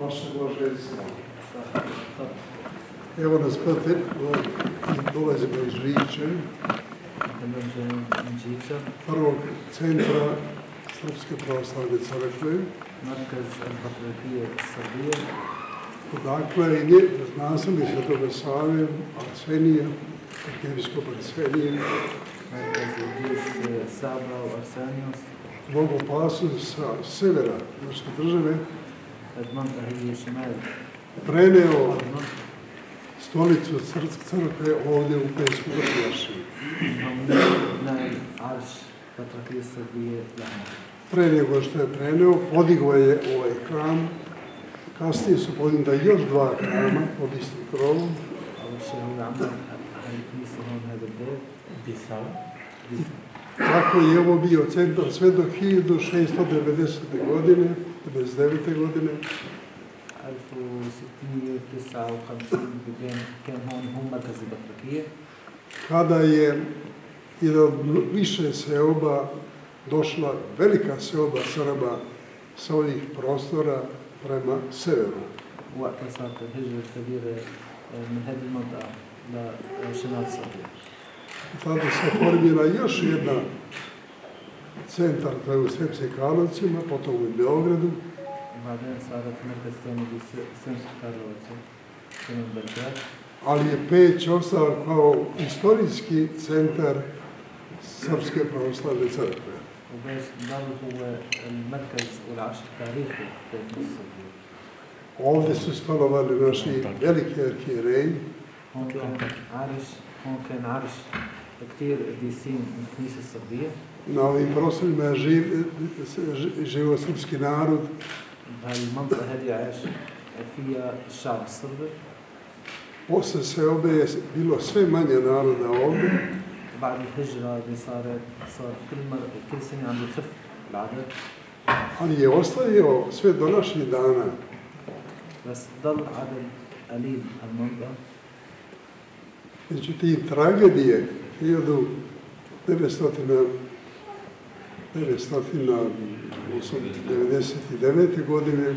naše Bože i Sve. Evo nas pate, dolazimo iz Žiće. Prvog centra Srpske pravoslavne crkve. Markaz Patriotije Srbije. Odakle, i nje, nazvam je Svetoga Save, Arsenija, Arkeviskop Arsenija. Markaz Ljubis eh, Sabao Arsenijos. Bogu pasu sa severa naše države preneo stolicu crkve ovdje u Pesku Vršiju. Pre nego što je preneo, podigo je ovaj kram. Kasnije su podim da još dva krama pod istim krovom. Tako je ovo bio centar sve do 1690. godine. 59. godine. 1659 بين كان هون هو مركز البطريركية kada je jedan više seoba došla velika seoba Srba sa ovih prostora prema severu. وقتها صارت الهجرة الكبيرة من هذه المنطقة لشمال صربيا Tada se formira još jedna centar, to je u Srepskim Karlovcima, potom u Beogradu, وبعدين صارت مركز ثاني بسمس كارلوسي كمان بلدات ali je Peć ostao kao istorijski centar Srpske pravoslavne crkve. وبس ضل هو المركز والعرش التاريخي في الصربية Ovdje su stanovali naši veliki arhijereji, هون كان عرش هون كان عرش كثير قديسين من الكنيسة الصربية Na ovim prostorima živ, ži- živo srpski narod, المنطقة هذه عاش فيها الشعب الصربي posle seobe je bilo sve manje naroda ovdje, بعد الهجرة اللي صارت صار كل مرة كل سنة عم يخف العدد ali je ostavio sve do naših dana بس ضل عدد قليل هالمنطقة Međutim, tragedije 1999. godine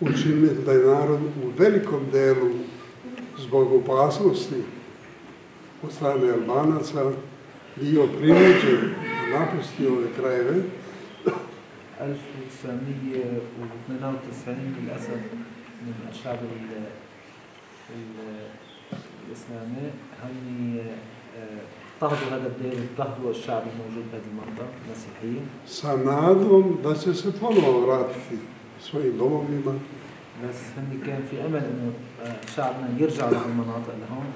učinili da je narod u velikom delu zbog opasnosti od strane Albanaca bio prinuđen da napusti ove krajeve 1992 للأسف من الشعب ال- ال- الإسلامي هني آه، اضطهدوا هذا الدير واضطهدوا الشعب الموجود بهذه المنطقة المسيحيين sa nadom da će se ponovo vratiti svojim domovima, بس هني كان في أمل إنه آه، شعبنا يرجع لهالمناطق لهون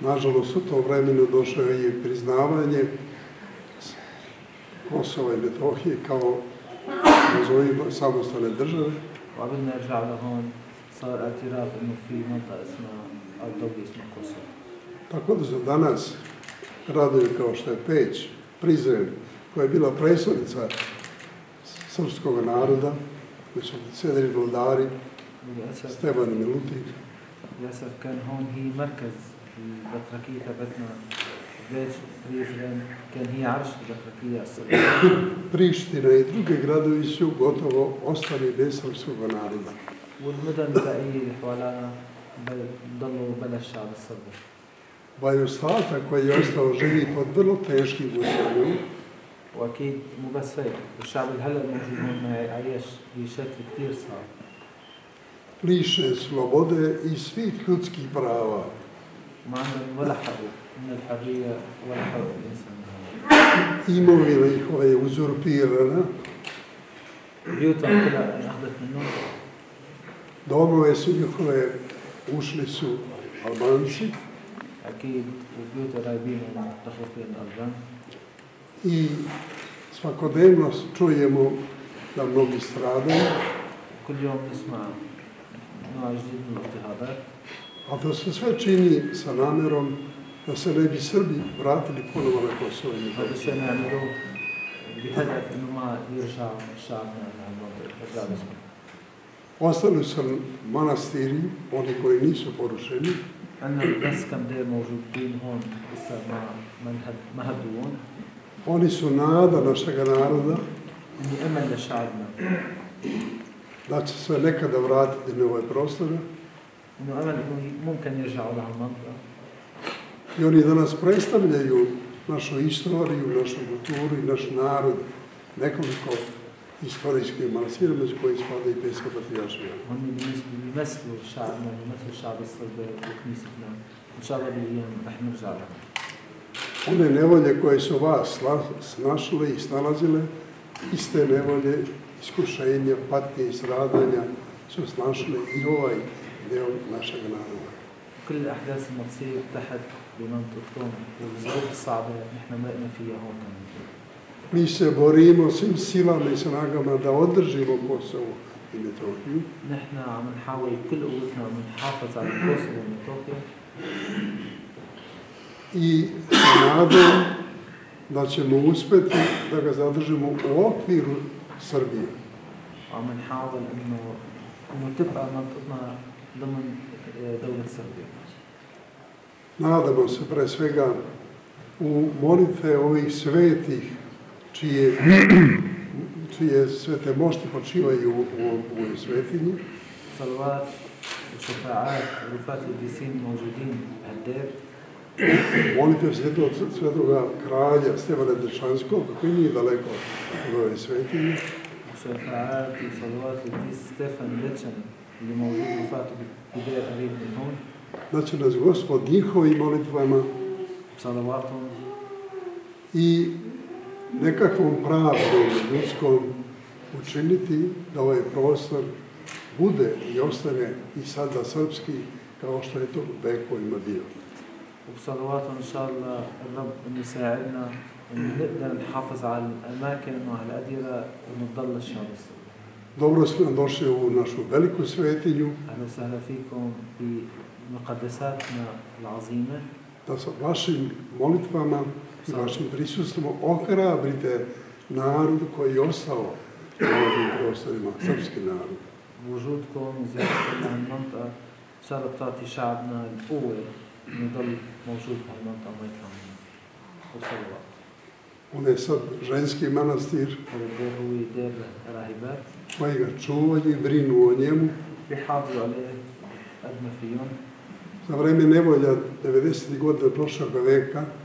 Nažalost, u to vremenu došlo je priznavanje Kosova i Metohije kao nazovimo samostalne države. وقبل ما يرجع لهون صار اعتراف إنه في منطقة اسمها أو دولة اسمها كوسوفو Tako da su danas gradovi kao što je Peć, Prizren, koja je bila predstavnica srpskog naroda, koji su sedeli vladari, للأسف Stevan Milutin, للأسف كان هون هي مركز البطريركية تبعتنا بيت بريزرين كان هي عرش البطريركية الصغيرة Priština i druge gradovi su gotovo ostali bez srpskog naroda. والمدن الباقية اللي حوالينا بل- ضلوا بلا الشعب الصربي Bajostata koji je ostao živi pod vrlo teškim uslovima, واكيد مو بس هيك الشعب اللي هلا موجود هون ما عايش بشكل كثير صعب liše slobode i svih ljudskih prava. ما عندهم ولا حقوق من الحرية ولا حقوق الإنسان Imovina njihova je uzurpirana, بيوتهم كلها أخذت منهم domove su njihove, ušli su Albanci أكيد وبيوت قريبين من دخلوا فيها الألبان i svakodnevno čujemo da mnogi stradaju, كل يوم نسمع نوع جديد من الاضطهادات a to se sve čini sa namerom da se ne bi Srbi vratili ponovo na Kosovo i هذا Metohiju. الشيء نعمله بهدف انه ما يرجع شعبنا لهالمنطقه يرجع لاسمه Ostali su manastiri, oni koji nisu porušeni, عندنا بس كم دير موجودين هون لسه ما ما انهد- ما هدوون oni su nada našega naroda, اني امل لشعبنا da će se nekada vratiti na ovaj prostor انه امل انه ممكن يرجعوا لهالمنطقه i oni danas predstavljaju našu istoriju, našu kulturu i naš narod nekoliko među koji spada i Pejska patrijaršija. هم بيمثلوا شعبنا بيمثلوا الشعب الصربي وكنيستنا ان شاء الله بالايام رح نرجع لهم One nevolje koje su vas snašle i snalazile, iste nevolje, iskušenja, patnje i stradanja su snašle i ovaj deo našeg naroda. كل الاحداث اللي تصير تحت بمنطقتهم والظروف الصعبه نحن مرقنا فيها هون Mi se borimo svim silama i snagama da održimo Kosovo i Metohiju نحن عم نحاول بكل قوتنا عم نحافظ على كوسوفو وميتوقيا i sa nadom da ćemo uspeti da ga zadržimo u okviru Srbije. وعم نحاول انه انه تبقى منطقتنا ضمن آه، دولة صربيا Nadamo se pre svega u molitve ovih svetih čije, čije sve te mošti počivaju u, u, svetinji. Salvat, šefaat, rufat, edisin, mozudin, edep. Molite svetlo svetoga kralja Stevana Dečanskog, koji nije daleko od ove svetinje. Šefaat, salvat, edisin, Stefan Dečan, ili možudin, rufat, edep, edep, edep, Znači nas gospod njihovim molitvama. Salavatom. I nekakvom pravdom ljudskom učiniti da ovaj prostor bude i ostane i sada srpski kao što je to vekovima bio. وبصلواتهم ان شاء الله الرب انه يساعدنا انه نقدر نحافظ على الاماكن وعلى الاديره ونضل الشعب الصربي. Dobro ste nam došli u ovu našu veliku svetinju, اهلا وسهلا فيكم بمقدساتنا العظيمه da sa vašim molitvama i vašim prisustvom ohrabrite narod koji je ostao u ovim prostorima, srpski narod. بوجودكم وزيارتكم لهالمنطقه ان شاء الله بتعطي شعبنا القوه انه يضل موجود بهالمنطقه وما يطلع منها. وبصلوات. On je sad ženski manastir هذا الدير هو دير راهبات koji ga čuvaju i brinu o njemu. بيحافظوا عليه قد ما فيهم Za vreme nevolja 90. godina prošlog veka بفتره التسعينات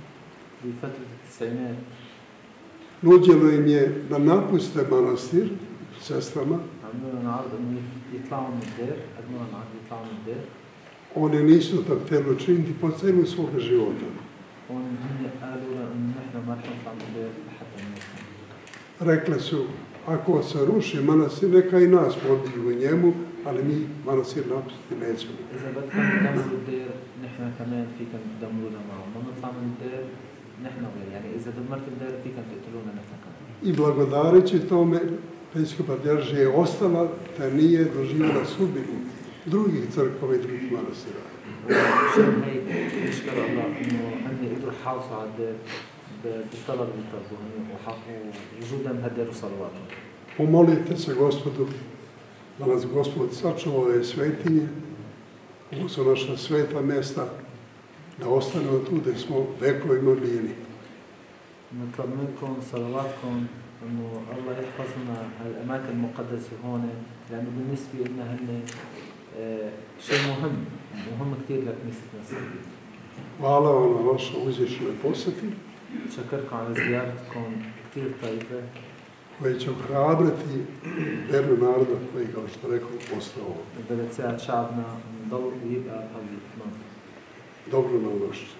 Nuđeno im je da napuste manastir sestrama. Oni nisu tak htjeli učiniti po celu svoga života. Rekle su, ako se ruši manastir, neka i nas podiju u njemu, ali mi manastir napustiti nećemo. Zabatka mi damu der, nehme kamen fikam damu u. Mano tamo der, نحن غير يعني اذا دمرت الدير فيكم تقتلونا نحن كمان I blagodareći tome, Pećka patrijaržija je ostala, te nije doživjela sudbinu drugih crkava i drugih manastira. وعشان هيك نشكر الله انه هن قدروا يحافظوا على الدير ب- بالطلب اللي طلبوه هن وحقوا وجودا بهالدير وصلواتهم Pomolite se gospodu da nas gospod sačuva ove svetinje, ovo su naša sveta mesta, da ostanemo tu gde smo vekovima bili. نطلب منكم صلواتكم انه الله يحفظ لنا هالاماكن المقدسه هون لانه بالنسبه لنا هن آه، شيء مهم مهم كثير لكنيستنا الصربيه Hvala vam na vašoj uzvišnjoj poseti, بشكركم على زيارتكم كثير طيبه koja će ohrabriti vernu naroda koji, kao što rekao, postao بدها تساعد شعبنا نضل ويبقى بهالمنطقه pa dobro nam došli.